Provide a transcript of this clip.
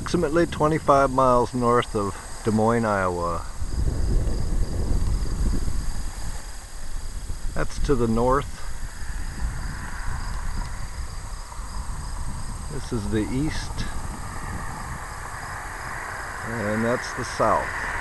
approximately 25 miles north of Des Moines, Iowa. That's to the north. This is the east. And that's the south.